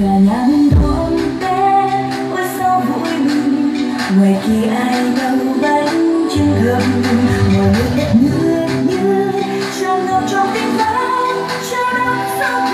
cả nhà mình thôn bé ôi sao vui mừng. Ngoài kia ai đâu bánh trên gầm. Ngồi nước đất nước như tràn ngập trong tiếng vang, cho đắm sao